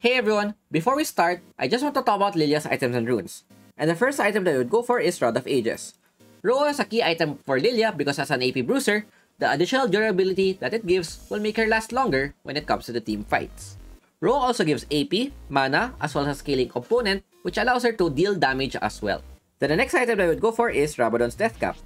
Hey everyone, before we start, I just want to talk about Lillia's items and runes. And the first item that I would go for is Rod of Ages. Roa is a key item for Lillia because as an AP bruiser, the additional durability that it gives will make her last longer when it comes to the team fights. Roa also gives AP, mana, as well as a scaling component, which allows her to deal damage as well. Then the next item that I would go for is Rabadon's Death Cap.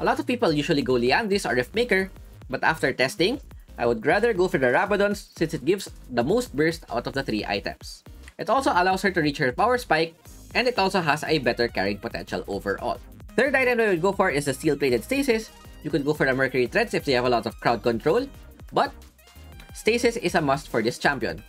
A lot of people usually go Liandry's or Riftmaker, but after testing, I would rather go for the Rabadons since it gives the most burst out of the three items. It also allows her to reach her power spike, and it also has a better carrying potential overall. Third item that I would go for is the Steel-Plated Stasis. You could go for the Mercury Threads if they have a lot of crowd control, but Stasis is a must for this champion.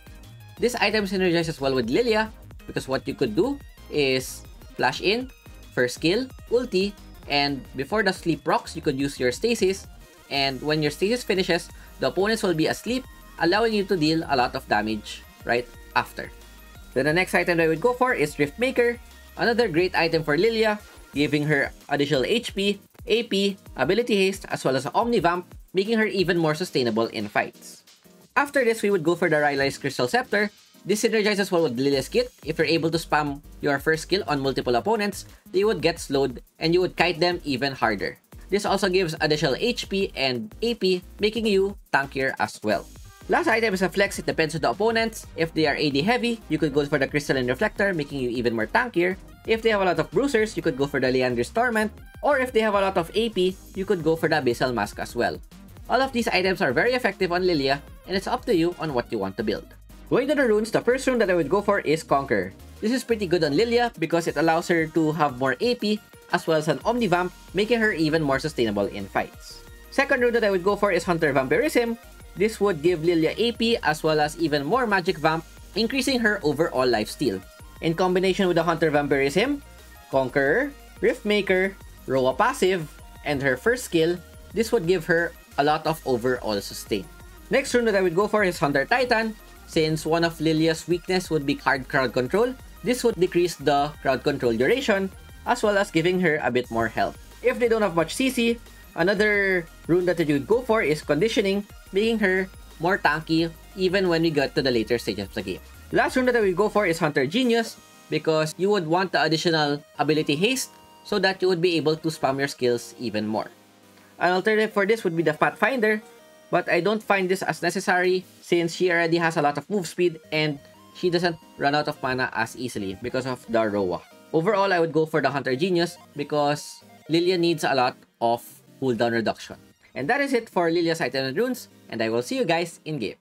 This item synergizes well with Lillia because what you could do is flash in, first skill, ulti, and before the sleep procs, you could use your stasis, and when your stasis finishes, the opponents will be asleep, allowing you to deal a lot of damage right after. Then the next item that I would go for is Riftmaker, another great item for Lillia, giving her additional HP, AP, ability haste, as well as Omnivamp, making her even more sustainable in fights. After this, we would go for the Rylai's Crystal Scepter, this synergizes well with Lillia's kit. If you're able to spam your first skill on multiple opponents, they would get slowed and you would kite them even harder. This also gives additional HP and AP, making you tankier as well. Last item is a flex, it depends on the opponents. If they are AD heavy, you could go for the Crystalline Reflector, making you even more tankier. If they have a lot of bruisers, you could go for the Liandry's Torment. Or if they have a lot of AP, you could go for the Abyssal Mask as well. All of these items are very effective on Lillia, and it's up to you on what you want to build. Going to the runes, the first rune that I would go for is Conquer. This is pretty good on Lillia because it allows her to have more AP as well as an Omnivamp, making her even more sustainable in fights. Second rune that I would go for is Hunter Vampirism. This would give Lillia AP as well as even more Magic Vamp, increasing her overall lifesteal. In combination with the Hunter Vampirism, Conqueror, Riftmaker, Roa passive, and her first skill, this would give her a lot of overall sustain. Next rune that I would go for is Hunter Titan. Since one of Lillia's weakness would be hard crowd control, this would decrease the crowd control duration, as well as giving her a bit more health. If they don't have much CC, another rune that you would go for is Conditioning, making her more tanky even when we get to the later stages of the game. Last rune that we go for is Hunter Genius, because you would want the additional ability Haste so that you would be able to spam your skills even more. An alternative for this would be the Pathfinder, but I don't find this as necessary since she already has a lot of move speed and she doesn't run out of mana as easily because of the Roa. Overall, I would go for the Hunter Genius because Lillia needs a lot of cooldown reduction. And that is it for Lillia's item and runes, and I will see you guys in game.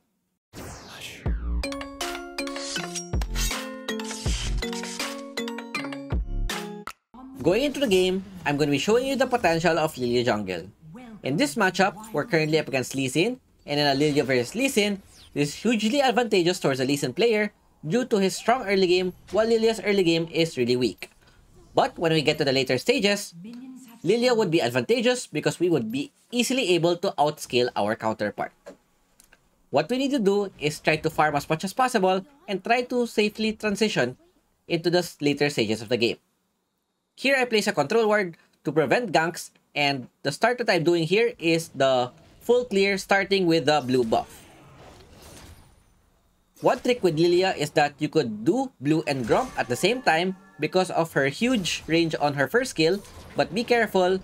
Going into the game, I'm going to be showing you the potential of Lillia Jungle. In this matchup, we're currently up against Lee Sin, and in a Lillia vs Lee Sin, this is hugely advantageous towards a Lee Sin player due to his strong early game while Lillia's early game is really weak. But when we get to the later stages, Lillia would be advantageous because we would be easily able to outscale our counterpart. What we need to do is try to farm as much as possible and try to safely transition into the later stages of the game. Here I place a control ward to prevent ganks and the start that I'm doing here is the full clear starting with the blue buff. One trick with Lillia is that you could do blue and Gromp at the same time because of her huge range on her first skill, but be careful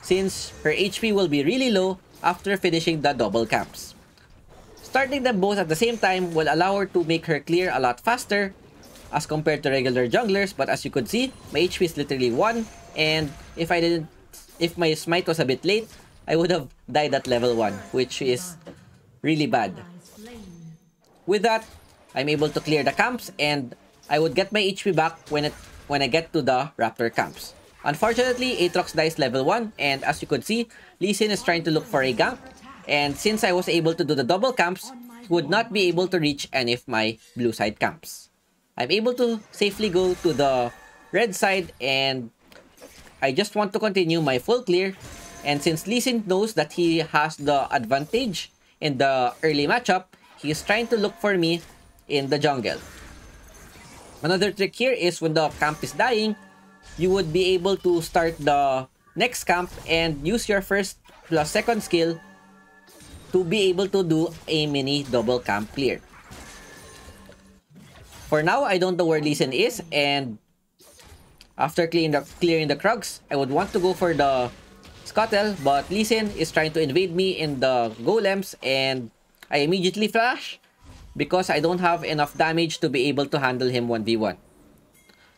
since her HP will be really low after finishing the double camps. Starting them both at the same time will allow her to make her clear a lot faster as compared to regular junglers, but as you could see, my HP is literally 1, and if I didn't if my smite was a bit late, I would have died at level 1, which is really bad. With that, I'm able to clear the camps and I would get my HP back when it when I get to the Raptor camps. Unfortunately, Aatrox dies level 1 and as you could see, Lee Sin is trying to look for a gank and since I was able to do the double camps, he would not be able to reach any of my blue side camps. I'm able to safely go to the red side and I just want to continue my full clear. And since Lee Sin knows that he has the advantage in the early matchup, he is trying to look for me in the jungle. Another trick here is when the camp is dying, you would be able to start the next camp and use your first plus second skill to be able to do a mini double camp clear. For now, I don't know where Lee Sin is, and after clearing the, clearing the Krugs, I would want to go for the Scuttle, but Lee Sin is trying to invade me in the Golems, and I immediately flash because I don't have enough damage to be able to handle him 1v1.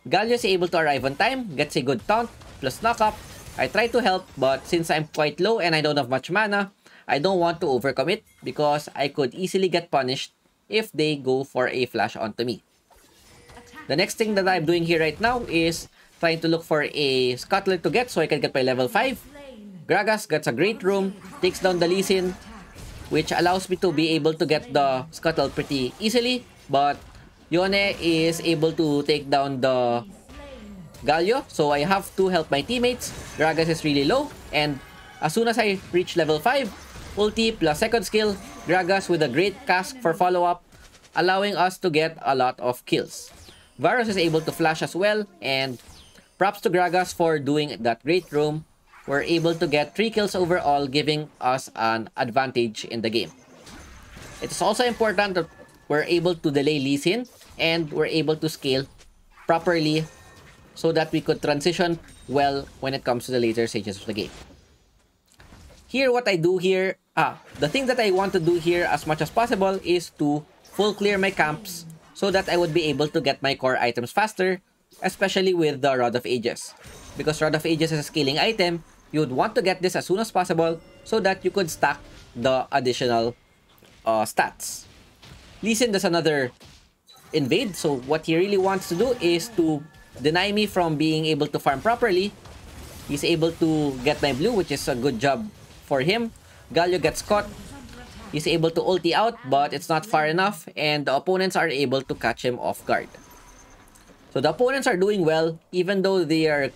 Galio is able to arrive on time, gets a good taunt, plus knockup. I try to help, but since I'm quite low and I don't have much mana, I don't want to overcommit because I could easily get punished if they go for a flash onto me. The next thing that I'm doing here right now is trying to look for a Scuttler to get so I can get my level 5. Gragas gets a great room, takes down the Lee Sin, which allows me to be able to get the Scuttle pretty easily. But Yone is able to take down the Galio, so I have to help my teammates. Gragas is really low, and as soon as I reach level 5, ulti plus second skill, Gragas with a great cask for follow-up, allowing us to get a lot of kills. Varus is able to flash as well, and props to Gragas for doing that great roam. We're able to get 3 kills overall, giving us an advantage in the game. It is also important that we're able to delay Lee Sin, and we're able to scale properly so that we could transition well when it comes to the later stages of the game. Here, what I do here, ah, the thing that I want to do here as much as possible is to full clear my camps so that I would be able to get my core items faster, especially with the Rod of Ages. Because Rod of Ages is a scaling item, you would want to get this as soon as possible so that you could stack the additional uh, stats. Lee Sin does another invade, so what he really wants to do is to deny me from being able to farm properly. He's able to get my blue, which is a good job for him. Galio gets caught. He's able to ulti out, but it's not far enough, and the opponents are able to catch him off guard. So the opponents are doing well, even though they are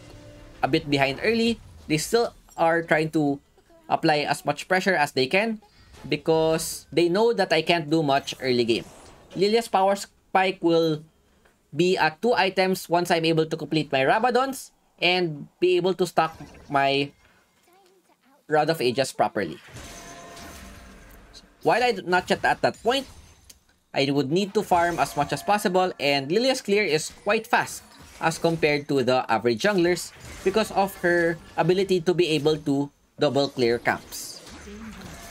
a bit behind early, they still are trying to apply as much pressure as they can because they know that I can't do much early game. Lillia's power spike will be at two items once I'm able to complete my Rabadons and be able to stock my Rod of Ages properly. While I'm not yet at that point, I would need to farm as much as possible and Lillia's clear is quite fast as compared to the average junglers because of her ability to be able to double clear camps.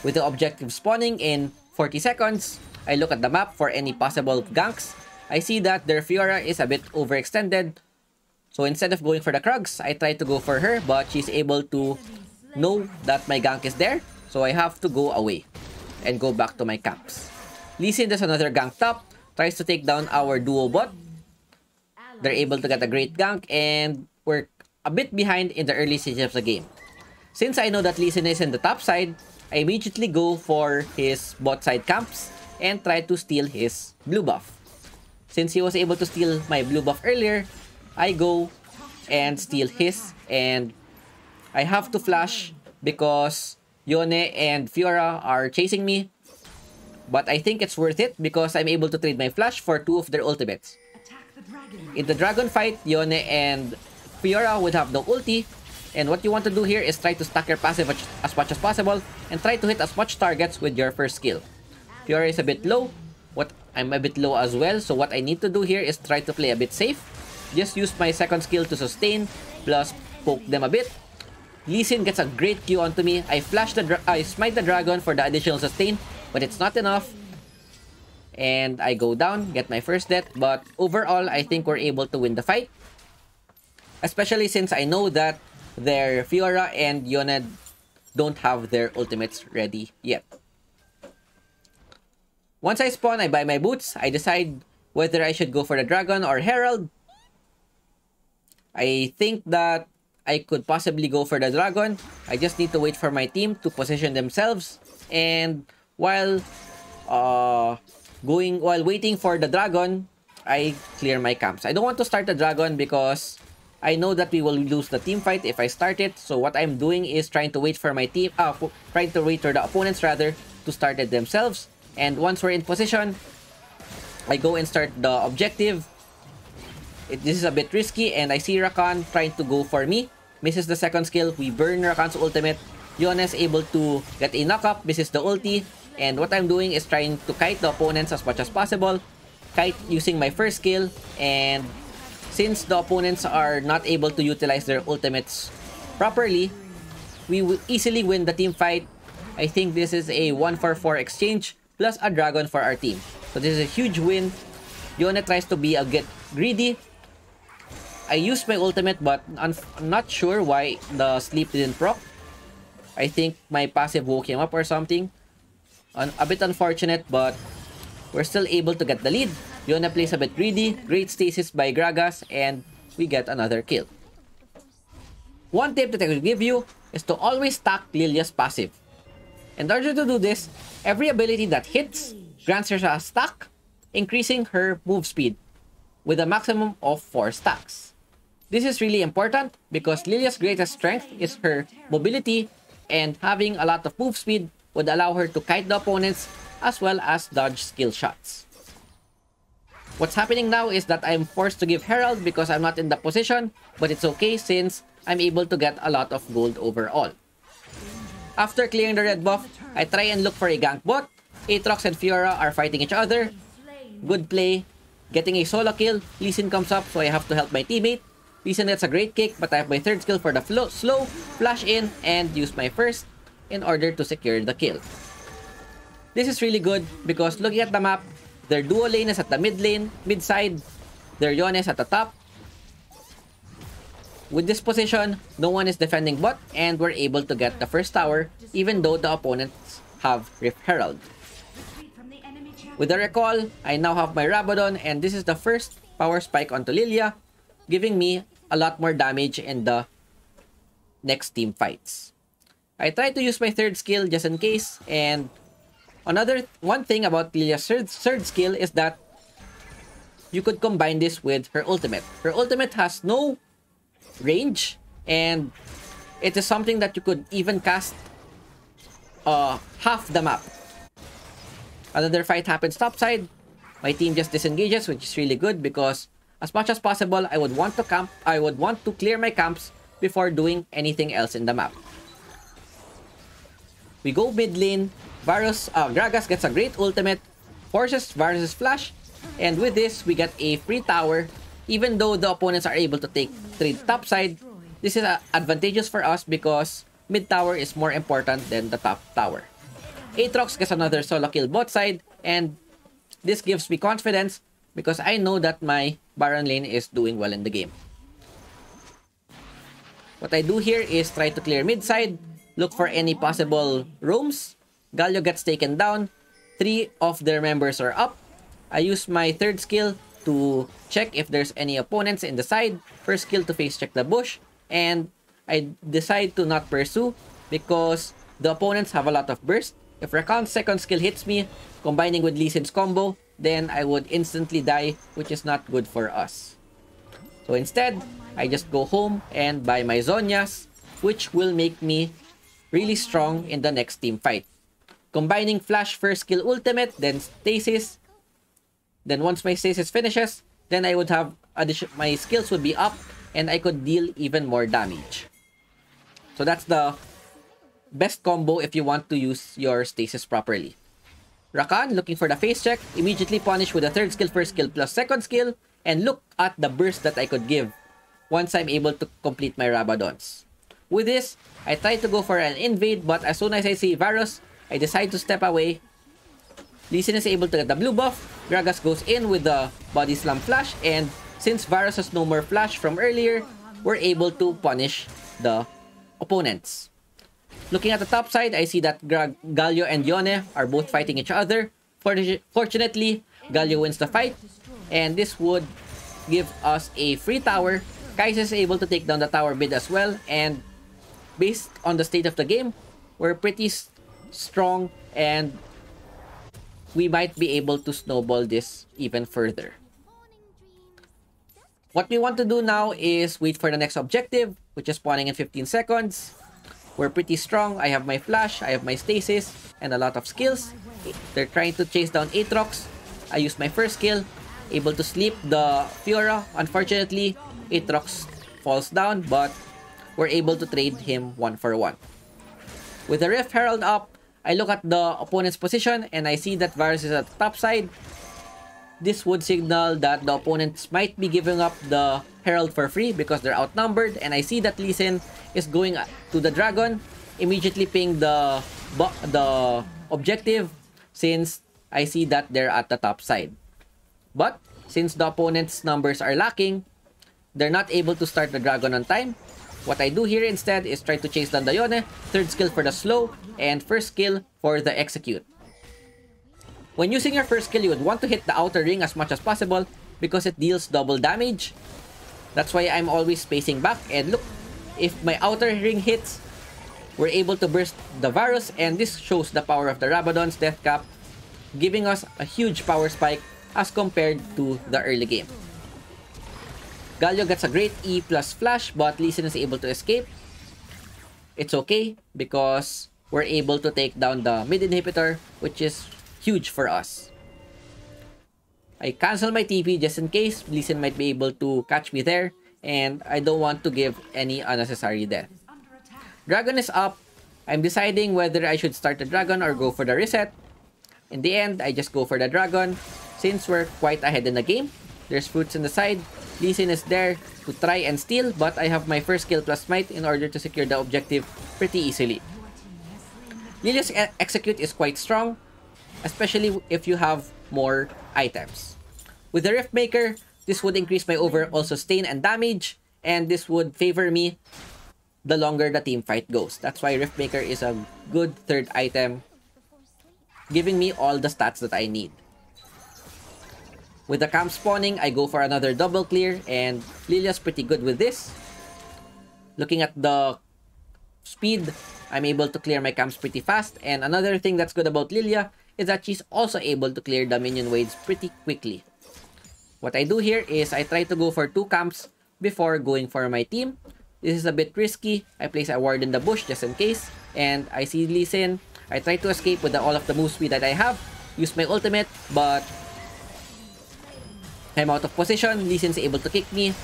With the objective spawning in 40 seconds, I look at the map for any possible ganks I see that their Fiora is a bit overextended. So instead of going for the Krugs, I try to go for her, but she's able to know that my gank is there. So I have to go away and go back to my camps. Lee Sin does another gank top, tries to take down our duo bot. They're able to get a great gank and we're a bit behind in the early stages of the game. Since I know that Lee Sin is in the top side, I immediately go for his bot side camps and try to steal his blue buff. Since he was able to steal my blue buff earlier, I go and steal his and I have to flash because Yone and Fiora are chasing me. But I think it's worth it because I'm able to trade my flash for two of their ultimates. In the dragon fight, Yone and Fiora would have no ulti. And what you want to do here is try to stack your passive as much as possible and try to hit as much targets with your first skill. Fiora is a bit low, what I'm a bit low as well. So what I need to do here is try to play a bit safe. Just use my second skill to sustain, plus poke them a bit. Lee Sin gets a great Q onto me. I flash the I smite the dragon for the additional sustain, but it's not enough. And I go down, get my first death. But overall, I think we're able to win the fight. Especially since I know that their Fiora and Yone don't have their ultimates ready yet. Once I spawn, I buy my boots. I decide whether I should go for the dragon or herald. I think that I could possibly go for the dragon. I just need to wait for my team to position themselves. And while uh, going while waiting for the dragon, I clear my camps. I don't want to start the dragon because I know that we will lose the team fight if I start it. So what I'm doing is trying to wait for my team, uh, trying to wait for the opponents rather to start it themselves. And once we're in position, I go and start the objective. It, this is a bit risky and I see Rakan trying to go for me. Misses the second skill. We burn Rakan's ultimate. Yones able to get a knockup, misses the ulti. And what I'm doing is trying to kite the opponents as much as possible. kite using my first skill and since the opponents are not able to utilize their ultimates properly, we will easily win the team fight. I think this is a 1 for 4 exchange plus a dragon for our team. So this is a huge win. Yone tries to be a get greedy. I used my ultimate but I'm not sure why the sleep didn't proc. I think my passive woke him up or something. A bit unfortunate but we're still able to get the lead. Yone plays a bit greedy, great stasis by Gragas, and we get another kill. One tip that I will give you is to always stack Lillia's passive. In order to do this, every ability that hits grants her a stack, increasing her move speed with a maximum of 4 stacks. This is really important because Lillia's greatest strength is her mobility and having a lot of move speed would allow her to kite the opponents as well as dodge skill shots. What's happening now is that I'm forced to give Herald because I'm not in the position, but it's okay since I'm able to get a lot of gold overall. After clearing the red buff, I try and look for a gank bot. Aatrox and Fiora are fighting each other. Good play. Getting a solo kill. Lee Sin comes up, so I have to help my teammate. Lee Sin gets a great kick, but I have my third skill for the flow, slow, flash in, and use my first in order to secure the kill. This is really good because looking at the map, their duo lane is at the mid lane, mid side. Their Yone is at the top. With this position, no one is defending bot and we're able to get the first tower even though the opponents have Rift Herald. With the recall, I now have my Rabadon and this is the first power spike onto Lillia, giving me a lot more damage in the next team fights. I try to use my third skill just in case and Another one thing about Lillia's third, third skill is that you could combine this with her ultimate. Her ultimate has no range and it is something that you could even cast uh, half the map. Another fight happens topside. My team just disengages, which is really good because as much as possible, I would want to camp. I would want to clear my camps before doing anything else in the map. We go mid lane. Varus, uh, Gragas gets a great ultimate, forces Varus' flash, and with this, we get a free tower. Even though the opponents are able to take trade topside, this is uh, advantageous for us because mid tower is more important than the top tower. Aatrox gets another solo kill bot side, and this gives me confidence because I know that my Baron lane is doing well in the game. What I do here is try to clear mid side, look for any possible rooms, Galio gets taken down. Three of their members are up. I use my third skill to check if there's any opponents in the side. First skill to face check the bush. And I decide to not pursue because the opponents have a lot of burst. If Rakan's second skill hits me, combining with Lee Sin's combo, then I would instantly die, which is not good for us. So instead, I just go home and buy my Zhonya's, which will make me really strong in the next team fight combining Flash first skill ultimate, then Stasis. Then once my Stasis finishes, then I would have addition my skills would be up and I could deal even more damage. So that's the best combo if you want to use your Stasis properly. Rakan, looking for the face check, immediately punish with a third skill, first skill plus second skill, and look at the burst that I could give once I'm able to complete my Rabadons. With this, I try to go for an invade, but as soon as I see Varus, I decide to step away. Lee Sin is able to get the blue buff. Gragas goes in with the body slam flash. And since Varus has no more flash from earlier, we're able to punish the opponents. Looking at the top side, I see that Gra Galio and Yone are both fighting each other. Fortunately, Galio wins the fight. And this would give us a free tower. Kai'Sa is able to take down the tower bid as well. And based on the state of the game, we're pretty strong and we might be able to snowball this even further. What we want to do now is wait for the next objective, which is spawning in 15 seconds. We're pretty strong. I have my flash, I have my stasis, and a lot of skills. They're trying to chase down Aatrox. I use my first skill, able to sleep the Fiora. Unfortunately, Aatrox falls down, but we're able to trade him one for one. With the Rift Herald up, I look at the opponent's position and I see that Varus is at the top side. this would signal that the opponents might be giving up the Herald for free because they're outnumbered. And I see that Lee Sin is going to the Dragon, immediately ping the, the objective since I see that they're at the top side. But since the opponent's numbers are lacking, they're not able to start the Dragon on time. What I do here instead is try to chase the third skill for the slow, and first skill for the execute. When using your first skill, you would want to hit the outer ring as much as possible because it deals double damage. That's why I'm always spacing back. And look, if my outer ring hits, we're able to burst the Varus and this shows the power of the Rabadon's Death Cap, giving us a huge power spike as compared to the early game. Galio gets a great E plus flash but Lee Sin is able to escape. It's okay because we're able to take down the mid inhibitor which is huge for us. I cancel my TP just in case Lee Sin might be able to catch me there and I don't want to give any unnecessary death. Dragon is up. I'm deciding whether I should start the dragon or go for the reset. In the end, I just go for the dragon since we're quite ahead in the game. There's fruits in the side. Lee is there to try and steal but I have my first skill plus smite in order to secure the objective pretty easily. Lillia's execute is quite strong especially if you have more items. With the Rift Maker, this would increase my overall sustain and damage, and this would favor me the longer the team fight goes. That's why Rift Maker is a good third item, giving me all the stats that I need. With the camp spawning, I go for another double clear, and Lillia's pretty good with this. Looking at the speed, I'm able to clear my camps pretty fast, and another thing that's good about Lillia is that she's also able to clear the minion waves pretty quickly. What I do here is I try to go for two camps before going for my team. This is a bit risky. I place a ward in the bush just in case. And I see Lee Sin. I try to escape with the, all of the move speed that I have. Use my ultimate, but I'm out of position. Lee Sin's able to kick me.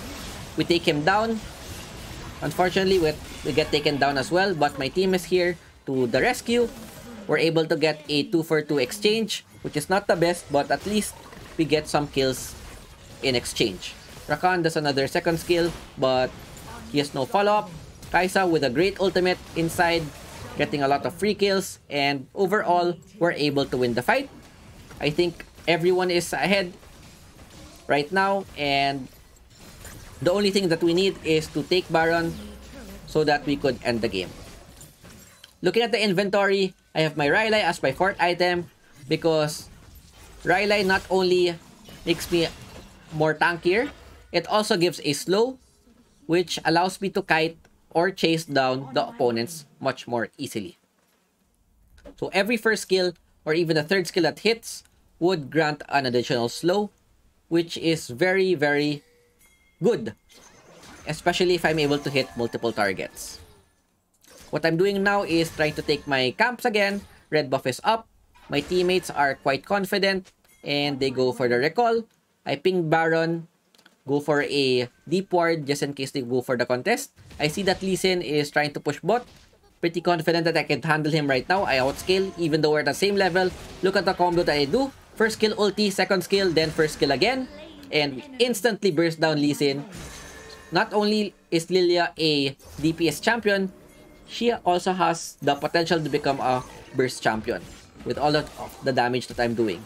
We take him down. Unfortunately, we, we get taken down as well, but my team is here to the rescue we're able to get a 2 for 2 exchange, which is not the best, but at least we get some kills in exchange. Rakan does another second skill, but he has no follow-up. Kai'Sa with a great ultimate inside, getting a lot of free kills, and overall, we're able to win the fight. I think everyone is ahead right now, and the only thing that we need is to take Baron so that we could end the game. Looking at the inventory, I have my Rylai as my fourth item because Rylai not only makes me more tankier, it also gives a slow which allows me to kite or chase down the opponents much more easily. So every first skill or even the third skill that hits would grant an additional slow which is very very good especially if I'm able to hit multiple targets. What I'm doing now is trying to take my camps again. Red buff is up. My teammates are quite confident and they go for the recall. I ping Baron, go for a deep ward just in case they go for the contest. I see that Lee Sin is trying to push bot. Pretty confident that I can handle him right now. I outscale even though we're at the same level. Look at the combo that I do. First skill ulti, second skill, then first skill again. And instantly burst down Lee Sin. Not only is Lillia a DPS champion, she also has the potential to become a burst champion with all of the damage that I'm doing.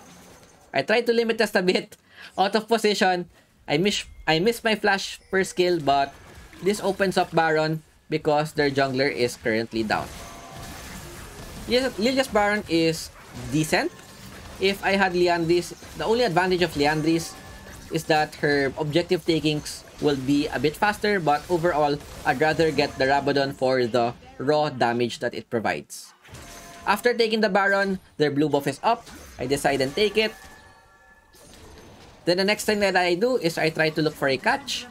I try to limit test a bit out of position. I miss I miss my flash per skill but this opens up Baron because their jungler is currently down. Lillia's Baron is decent. If I had Liandry's, the only advantage of Liandry's is that her objective takings will be a bit faster but overall I'd rather get the Rabadon for the raw damage that it provides. After taking the Baron, their blue buff is up. I decide and take it. Then the next thing that I do is I try to look for a catch.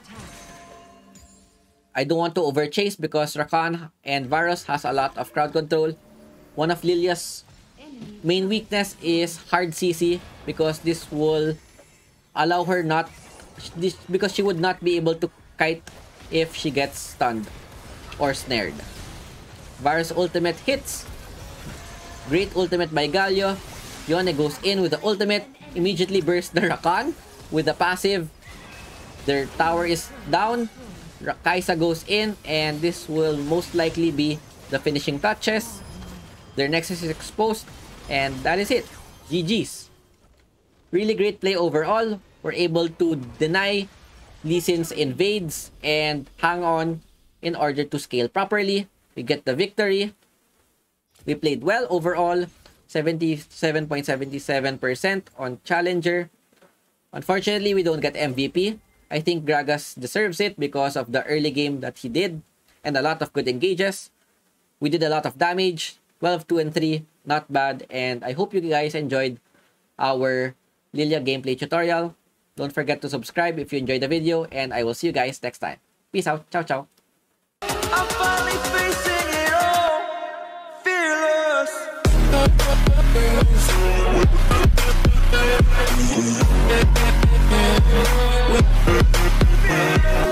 I don't want to overchase because Rakan and Varus has a lot of crowd control. One of Lillia's main weakness is hard CC because this will allow her not this because she would not be able to kite if she gets stunned or snared. Varus ultimate hits. Great ultimate by Galio. Yone goes in with the ultimate. immediately bursts the Rakan with the passive. Their tower is down. Kai'Sa goes in and this will most likely be the finishing touches. Their Nexus is exposed and that is it. GG's. Really great play overall. We're able to deny Lee Sin's invades and hang on in order to scale properly. We get the victory. We played well overall. 77.77% on Challenger. Unfortunately, we don't get MVP. I think Gragas deserves it because of the early game that he did and a lot of good engages. We did a lot of damage. 12, 2, and 3. Not bad. And I hope you guys enjoyed our Lillia gameplay tutorial. Don't forget to subscribe if you enjoyed the video. And I will see you guys next time. Peace out. Ciao, ciao.